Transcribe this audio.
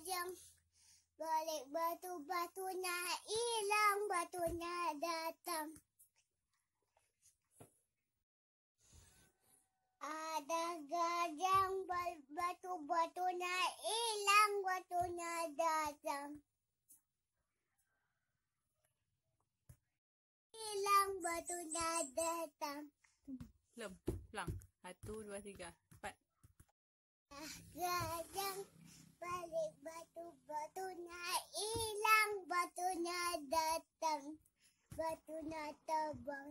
gajang balik batu-batunya hilang batunya datang. Ada gajang batu-batunya hilang batunya datang. Hilang batunya datang. Belum. Pulang. Satu, dua, tiga. Empat. Gajang balik batu-batunya hilang batunya datang batunya terbang